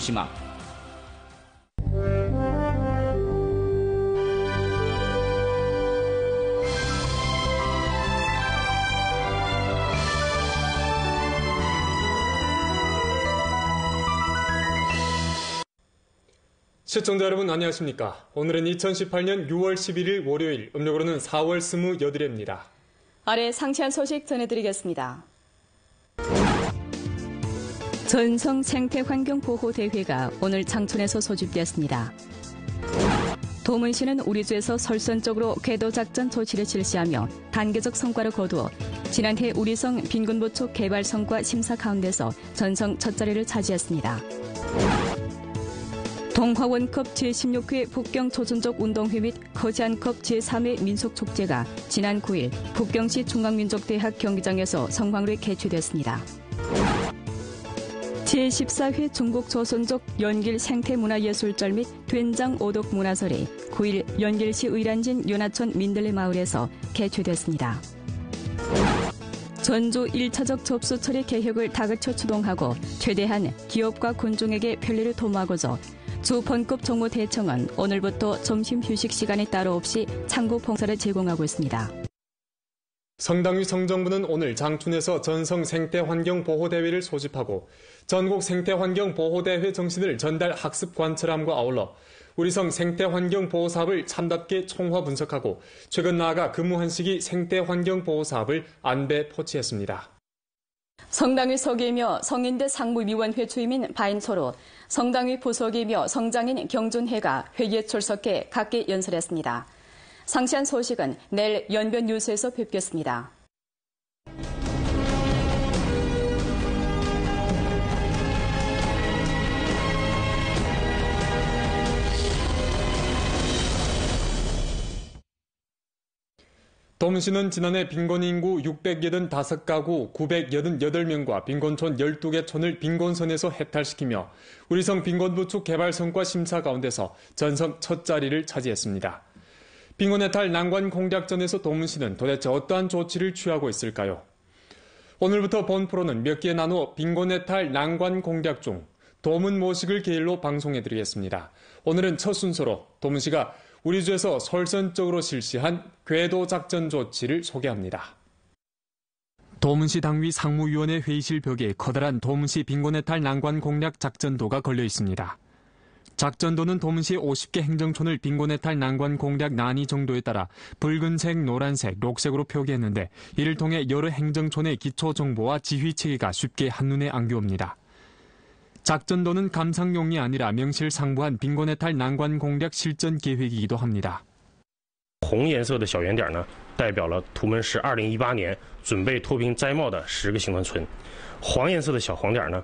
후쿠시마 시청자 여러분 안녕하십니까? 오늘은 2018년 6월 11일 월요일, 음력으로는 4월 28일입니다. 아래 상세한 소식 전해드리겠습니다. 전성 생태 환경 보호 대회가 오늘 장촌에서 소집되었습니다. 도문시는 우리주에서 설선적으로 궤도 작전 조치를 실시하며 단계적 성과를 거두어 지난해 우리성 빈곤부촉 개발 성과 심사 가운데서 전성 첫 자리를 차지했습니다. 동화원컵 제16회 북경 조선족 운동회 및 거지안컵 제3회 민속축제가 지난 9일 북경시 중앙민족대학 경기장에서 성황리에 개최됐습니다. 제14회 중국 조선족 연길 생태문화예술절 및 된장 오독 문화설이 9일 연길시 의란진 연하촌 민들레 마을에서 개최됐습니다. 전주 1차적 접수 처리 계획을 다그쳐 추동하고 최대한 기업과 군중에게 편리를 도모하고자 주 번급 정무대청은 오늘부터 점심 휴식 시간에 따로 없이 창고 봉사를 제공하고 있습니다. 성당위 성정부는 오늘 장춘에서 전성 생태환경보호대회를 소집하고 전국 생태환경보호대회 정신을 전달 학습 관찰함과 아울러 우리 성 생태환경보호 사업을 참답게 총화 분석하고 최근 나아가 근무한 시기 생태환경보호 사업을 안배 포치했습니다. 성당위 서기이며 성인대 상무위원회 주임인 바인초로 성당위 부석이며 성장인 경준혜가 회의에 출석해 각기 연설했습니다. 상세한 소식은 내일 연변 뉴스에서 뵙겠습니다. 도문시는 지난해 빈곤 인구 685가구 988명과 빈곤촌 12개 촌을 빈곤선에서 해탈시키며 우리성 빈곤부축 개발성과 심사 가운데서 전성 첫 자리를 차지했습니다. 빈곤 해탈 난관 공략전에서 도문시는 도대체 어떠한 조치를 취하고 있을까요? 오늘부터 본 프로는 몇 개 나누어 빈곤 해탈 난관 공략 중 도문 모식을 계일로 방송해드리겠습니다. 오늘은 첫 순서로 도문시가 우리 주에서 설선적으로 실시한 궤도 작전 조치를 소개합니다. 도문시 당위 상무위원회 회의실 벽에 커다란 도문시 빈곤해탈 난관 공략 작전도가 걸려 있습니다. 작전도는 도문시 50개 행정촌을 빈곤해탈 난관 공략 난이 정도에 따라 붉은색, 노란색, 녹색으로 표기했는데 이를 통해 여러 행정촌의 기초 정보와 지휘 체계가 쉽게 한눈에 안겨옵니다. 작전도는 감상용이 아니라 명실상부한 빈곤해탈 난관 공략 실전 계획이기도 합니다. 红颜色的小圆点呢，代表了图们市2018年准备脱贫摘帽的十个行动村。黄颜色呢，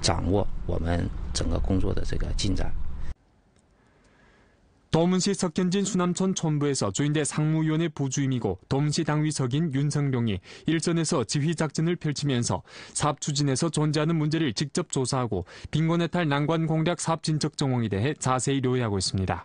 掌握我们整个工作的这个进展。 도문시 석현진 수남촌 촌부에서 조인대 상무위원회 부주임이고 도문시 당위석인 윤성룡이 일선에서 지휘작전을 펼치면서 사업 추진에서 존재하는 문제를 직접 조사하고 빈곤해탈 난관 공략 사업 진척 정황에 대해 자세히 료해하고 있습니다.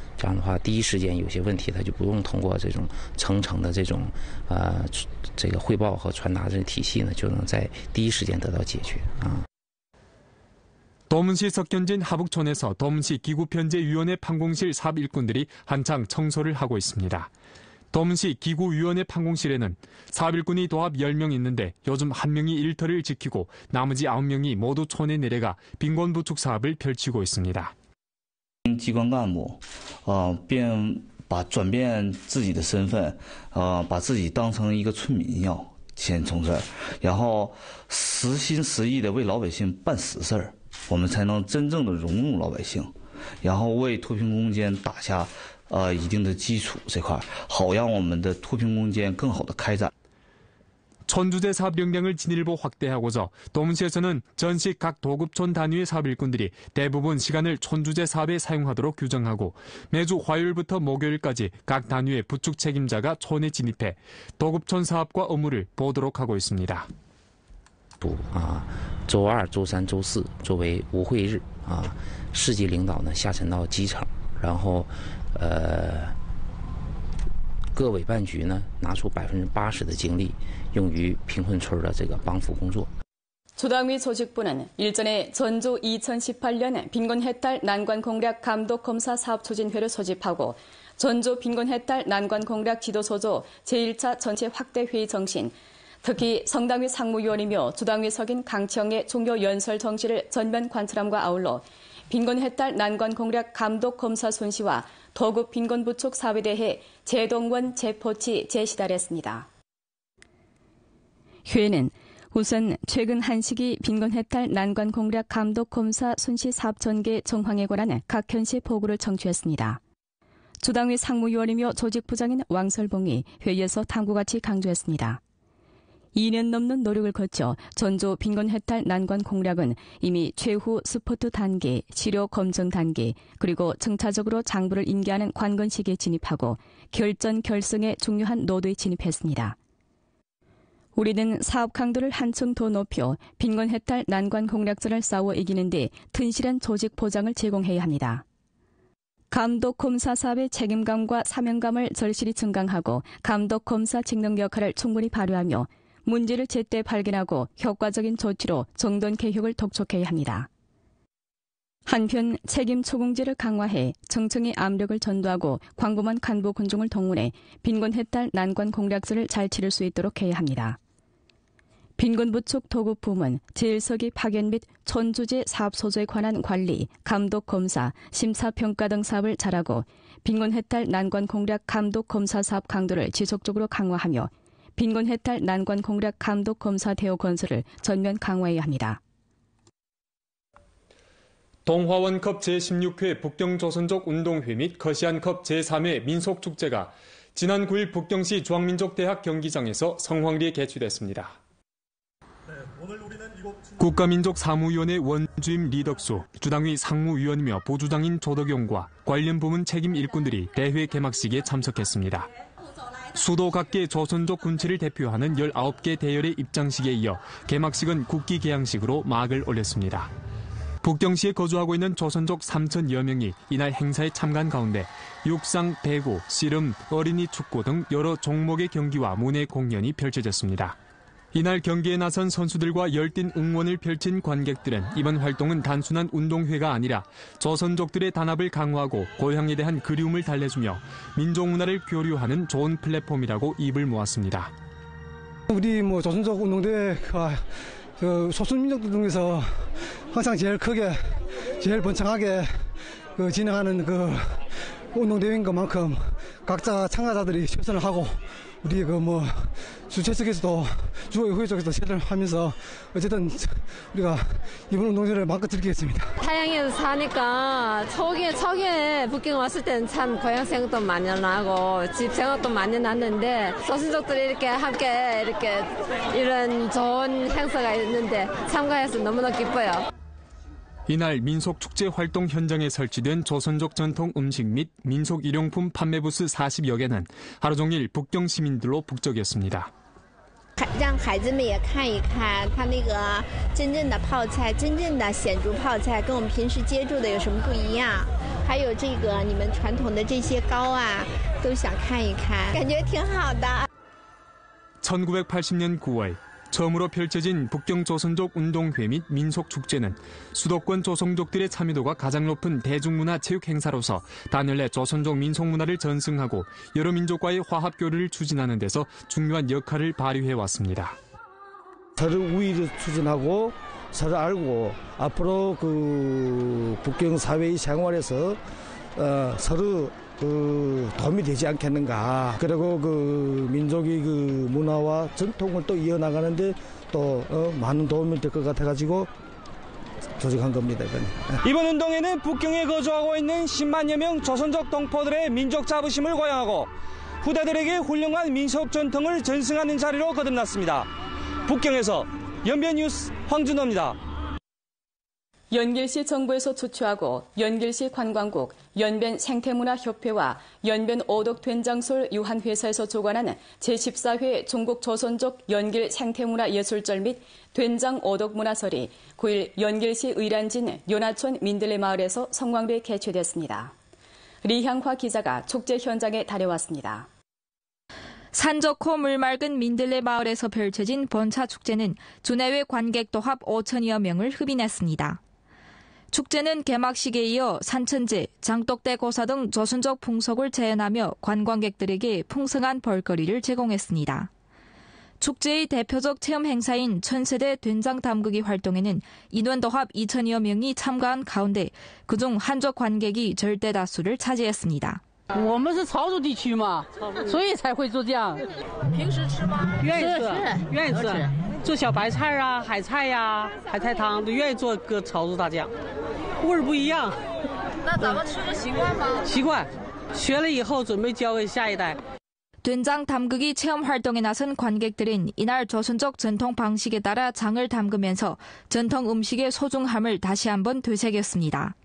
这样的话，第一时间有些问题，他就不用通过这种层层的这种呃这个汇报和传达这个体系呢，就能在第一时间得到解决啊。 도문시 석현진 하북촌에서 도문시 기구편제위원회 판공실 사업 일꾼들이 한창 청소를 하고 있습니다. 도문시 기구위원회 판공실에는 사업 일꾼이 도합 10명 있는데 요즘 한 명이 일터를 지키고 나머지 9명이 모두 촌에 내려가 빈곤 부축 사업을 펼치고 있습니다. 机关干部，呃，变把转变自己的身份，呃，把自己当成一个村民一样，先从这儿，然后实心实意的为老百姓办实事儿。我们才能真正的融入老百姓，然后为脱贫攻坚打下呃一定的基础这块，好让我们的脱贫攻坚更好的开展。 촌주제 사업 역량을 진일보 확대하고자 도문시에서는 전시 각 도급촌 단위의 사업 일꾼들이 대부분 시간을 촌주제 사업에 사용하도록 규정하고 매주 화요일부터 목요일까지 각 단위의 부축 책임자가 촌에 진입해 도급촌 사업과 업무를 보도록 하고 있습니다. 啊，周二、周三、周四作为无会日啊，市级领导呢下沉到基层，然后呃 各委办局呢拿出百分之八十的精力用于贫困村的这个帮扶工作。 조당위 조직부는 일전에 전주 2018년 빈곤 해탈 난관 공략 감독 검사 사업 추진회를 소집하고 전주 빈곤 해탈 난관 공략 지도소조 제1차 전체 확대 회의 정신 특히 성당위 상무위원이며 주당위 석인 강치영의 종교 연설 정시를 전면 관찰함과 아울러 빈곤 해탈 난관 공략 감독 검사 손시와 도급 빈곤 부축 사업에 대해 재동원 재포치 제시달했습니다. 회는 우선 최근 한 시기 빈곤 해탈 난관 공략 감독 검사 손시 사업 전개 정황에 관한 각 현시 보고를 청취했습니다. 주당위 상무위원이며 조직부장인 왕설봉이 회의에서 당구같이 강조했습니다. 2년 넘는 노력을 거쳐 전조 빈곤 해탈 난관 공략은 이미 최후 스포트 단계, 치료 검증 단계, 그리고 정차적으로 장부를 인계하는 관건 시기에 진입하고 결전 결승에 중요한 노도에 진입했습니다. 우리는 사업 강도를 한층 더 높여 빈곤 해탈 난관 공략전을 싸워 이기는 데 튼실한 조직 보장을 제공해야 합니다. 감독 검사 사업의 책임감과 사명감을 절실히 증강하고 감독 검사 직능 역할을 충분히 발휘하며 문제를 제때 발견하고 효과적인 조치로 정돈 개혁을 독촉해야 합니다. 한편 책임 초공제를 강화해 청청의 압력을 전도하고 광범한 간부 군중을 동원해 빈곤 해탈 난관 공략전을 잘 치를 수 있도록 해야 합니다. 빈곤 부축 도급 부문, 제일서기 파견 및 촌주제 사업 소조에 관한 관리, 감독 검사, 심사 평가 등 사업을 잘하고 빈곤 해탈 난관 공략 감독 검사 사업 강도를 지속적으로 강화하며 빈곤 해탈 난관 공략 감독 검사 대우 건설을 전면 강화해야 합니다. 동화원컵 제16회 북경조선족 운동회 및 거시안컵 제3회 민속축제가 지난 9일 북경시 중앙민족대학 경기장에서 성황리에 개최됐습니다. 국가민족사무위원회 원주임 리덕수, 주당위 상무위원이며 보주장인 조덕용과 관련 부문 책임 일꾼들이 대회 개막식에 참석했습니다. 수도 각계 조선족 군체를 대표하는 19개 대열의 입장식에 이어 개막식은 국기 개양식으로 막을 올렸습니다. 북경시에 거주하고 있는 조선족 3천여 명이 이날 행사에 참가한 가운데 육상, 배구, 씨름, 어린이 축구 등 여러 종목의 경기와 문예 공연이 펼쳐졌습니다. 이날 경기에 나선 선수들과 열띤 응원을 펼친 관객들은 이번 활동은 단순한 운동회가 아니라 조선족들의 단합을 강화하고 고향에 대한 그리움을 달래주며 민족 문화를 교류하는 좋은 플랫폼이라고 입을 모았습니다. 우리 뭐 조선족 운동대회가 그 소수민족들 중에서 항상 제일 크게 제일 번창하게 그 진행하는 그 운동대회인 것만큼 각자 참가자들이 최선을 하고 우리 그 뭐 주최측에서도 주의 후회 쪽에서 최선을 하면서 어쨌든 우리가 이번 운동회를 마음껏 즐기겠습니다. 타양에서 사니까 초기에 초기에 북경 왔을 때는 참 고향 생각도 많이 나고 집 생각도 많이 났는데 소신족들이 이렇게 함께 이렇게 이런 좋은 행사가 있는데 참가해서 너무나 기뻐요. 이날 민속축제 활동 현장에 설치된 조선족 전통 음식 및 민속 일용품 판매 부스 40여 개는 하루 종일 북경 시민들로 북적였습니다. 让孩子们也看一看，他那个真正的泡菜，真正的显竹泡菜，跟我们平时接触的有什么不一样？还有这个你们传统的这些糕啊，都想看一看，感觉挺好的。1980年9월 처음으로 펼쳐진 북경 조선족 운동회 및 민속 축제는 수도권 조선족들의 참여도가 가장 높은 대중문화 체육 행사로서 단연내 조선족 민속 문화를 전승하고 여러 민족과의 화합 교류를 추진하는 데서 중요한 역할을 발휘해 왔습니다. 서로 우위를 추진하고 서로 알고 앞으로 그 북경 사회의 생활에서 어, 서로 그 도움이 되지 않겠는가. 그리고 그 민족의 그 문화와 전통을 또 이어나가는데 또 어, 많은 도움이 될 것 같아가지고 조직한 겁니다. 이번에. 이번 운동회는 북경에 거주하고 있는 10만여 명 조선족 동포들의 민족 자부심을 고양하고 후대들에게 훌륭한 민속 전통을 전승하는 자리로 거듭났습니다. 북경에서 연변 뉴스 황준호입니다. 연길시 정부에서 주최하고 연길시 관광국, 연변 생태문화협회와 연변 오덕 된장술 유한회사에서 주관하는 제14회 중국 조선족 연길 생태문화 예술절 및 된장 오덕 문화설이 9일 연길시 의란진 연하촌 민들레 마을에서 성황리에 개최됐습니다. 리향화 기자가 축제 현장에 다녀왔습니다. 산적호 물맑은 민들레 마을에서 펼쳐진 번차 축제는 주내외 관객 도합 5천여 명을 흡인했습니다. 축제는 개막식에 이어 산천제, 장독대 고사 등 조선족 풍속을 재현하며 관광객들에게 풍성한 볼거리를 제공했습니다. 축제의 대표적 체험 행사인 천세대 된장 담그기 활동에는 인원 도합 2천여 명이 참가한 가운데 그중 한족 관객이 절대 다수를 차지했습니다. 我们是潮州地区嘛，所以才会做这样。平时吃吗？愿意吃，愿意吃。做小白菜啊、海菜呀、海菜汤都愿意做个潮州大酱，味儿不一样。那咱们吃的习惯吗？习惯，学了以后准备教给下一代。 된장 담그기 체험 활동에 나선 관객들은 이날 조선족 전통 방식에 따라 장을 담그면서 전통 음식의 소중함을 다시 한번 되새겼습니다.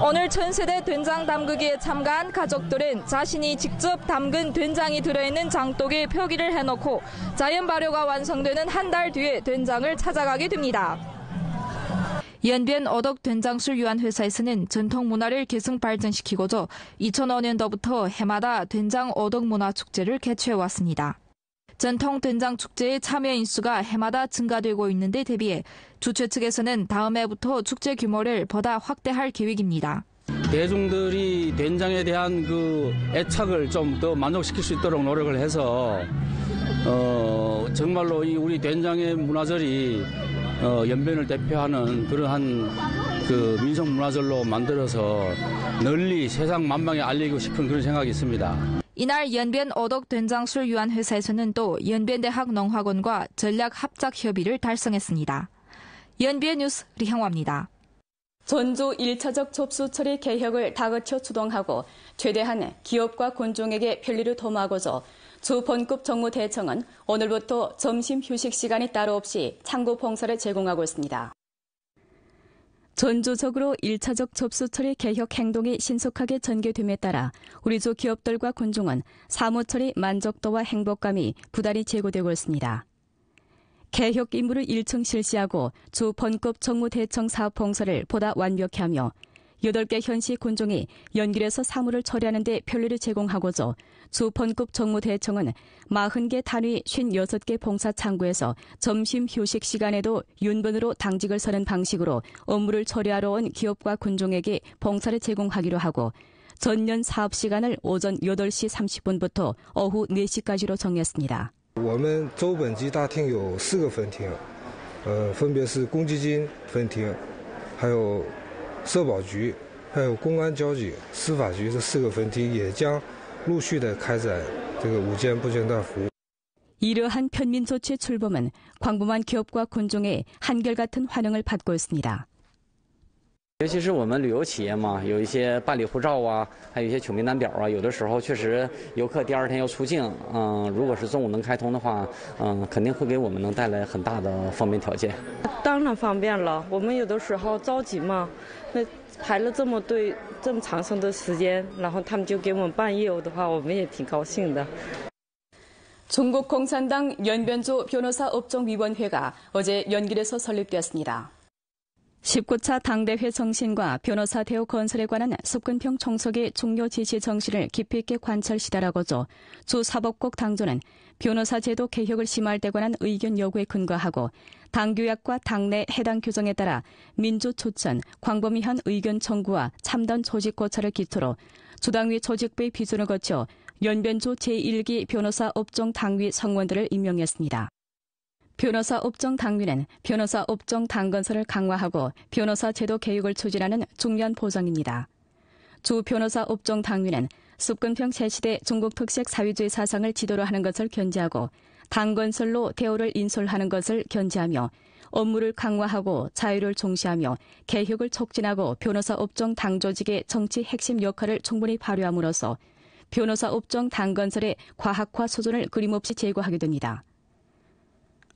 오늘 천세대 된장 담그기에 참가한 가족들은 자신이 직접 담근 된장이 들어있는 장독에 표기를 해놓고 자연 발효가 완성되는 한 달 뒤에 된장을 찾아가게 됩니다. 연변 어덕 된장술 유한회사에서는 전통 문화를 계승 발전시키고자 2005년도부터 해마다 된장 어덕 문화 축제를 개최해 왔습니다. 전통 된장 축제의 참여 인수가 해마다 증가되고 있는데 대비해 주최 측에서는 다음 해부터 축제 규모를 보다 확대할 계획입니다. 대중들이 된장에 대한 그 애착을 좀 더 만족시킬 수 있도록 노력을 해서 어, 정말로 이 우리 된장의 문화절이 어, 연변을 대표하는 그러한 그 민속 문화절로 만들어서 널리 세상 만방에 알리고 싶은 그런 생각이 있습니다. 이날 연변 오덕 된장술 유한회사에서는 또 연변대학 농학원과 전략 합작 협의를 달성했습니다. 연변 뉴스 리형화입니다. 전주 1차적 접수 처리 개혁을 다그쳐 주동하고 최대한 기업과 군중에게 편리를 도모하고자 주 본급 정무대청은 오늘부터 점심 휴식 시간이 따로 없이 창고 봉사를 제공하고 있습니다. 전주적으로 1차적 접수 처리 개혁 행동이 신속하게 전개됨에 따라 우리 주 기업들과 군중은 사무 처리 만족도와 행복감이 부단히 제고되고 있습니다. 개혁 임무를 1층 실시하고 주 번급 정무대청 사업 봉사를 보다 완벽히 하며 8개 현시 군종이 연길에서 사무를 처리하는 데 편리를 제공하고자 주 번급 정무대청은 40개 단위 56개 봉사 창구에서 점심 휴식 시간에도 윤번으로 당직을 서는 방식으로 업무를 처리하러 온 기업과 군종에게 봉사를 제공하기로 하고 전년 사업 시간을 오전 8시 30분부터 오후 4시까지로 정했습니다. 我们周本级大厅有四个分厅，呃，分别是公积金分厅，还有 社保局、还有公安交警、司法局这四个分厅也将陆续的开展这个午间不间断服务。 이러한 편민 조치 출범은 광범한 기업과 군종의 한결같은 환영을 받고 있습니다. 尤其是我们旅游企业嘛，有一些办理护照啊，还有一些取名单表啊，有的时候确实游客第二天要出境，嗯，如果是中午能开通的话，嗯，肯定会给我们能带来很大的方便条件。当然方便了，我们有的时候着急嘛，那排了这么队这么长时的时间，然后他们就给我们办业务的话，我们也挺高兴的。 중국 공산당 연변조 변호사 업종위원회가 어제 연길에서 설립되었습니다. 19차 당대회 정신과 변호사 대우 건설에 관한 sub근평 총석의 중요 지시 정신을 깊이 있게 관철시다라고죠. 주 사법국 당조는 변호사 제도 개혁을 심화할 때 관한 의견 요구에 근거하고 당규약과 당내 해당 규정에 따라 민주 초천, 광범위한 의견 청구와 참던 조직 고찰을 기토로 주당위 조직부의 비준을 거쳐 연변조 제1기 변호사 업종 당위 성원들을 임명했습니다. 변호사 업종 당위는 변호사 업종 당건설을 강화하고 변호사 제도 개혁을 추진하는 중요한 보장입니다. 주 변호사 업종 당위는 습근평 새시대 중국 특색 사회주의 사상을 지도로 하는 것을 견제하고 당건설로 대우를 인솔하는 것을 견제하며 업무를 강화하고 자유를重시하며 개혁을 촉진하고 변호사 업종 당조직의 정치 핵심 역할을 충분히 발휘함으로써 변호사 업종 당건설의 과학화 수준을 그림없이 제고하게 됩니다.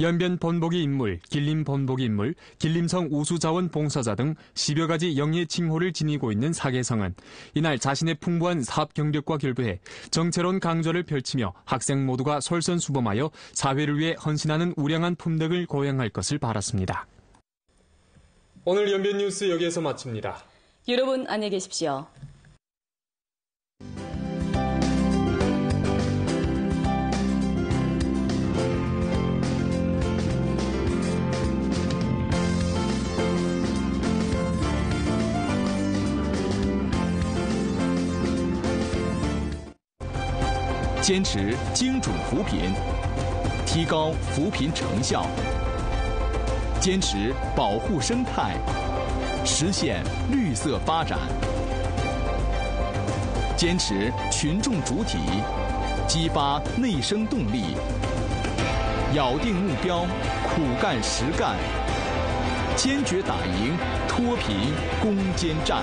연변 본복이 인물, 길림 본복이 인물, 길림성 우수자원 봉사자 등 10여 가지 영예 칭호를 지니고 있는 사계성은 이날 자신의 풍부한 사업 경력과 결부해 정체론 강좌를 펼치며 학생 모두가 솔선수범하여 사회를 위해 헌신하는 우량한 품덕을 고양할 것을 바랐습니다. 오늘 연변 뉴스 여기에서 마칩니다. 여러분 안녕히 계십시오. “坚持精准扶贫，提高扶贫成效。”坚持保护生态，实现绿色发展；坚持群众主体，激发内生动力；咬定目标，苦干实干，坚决打赢脱贫攻坚战。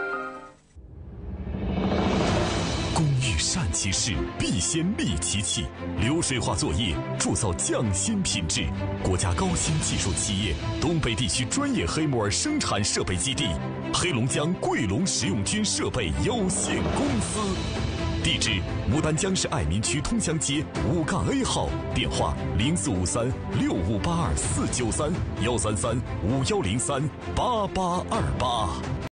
善其事，必先利其器。流水化作业，铸造匠心品质。国家高新技术企业东北地区专业黑木耳生产设备基地——黑龙江桂龙食用菌设备有限公司。地址：牡丹江市爱民区通江街五杠 A 号，电话：零四五三六五八二四九三幺三三五幺零三八八二八。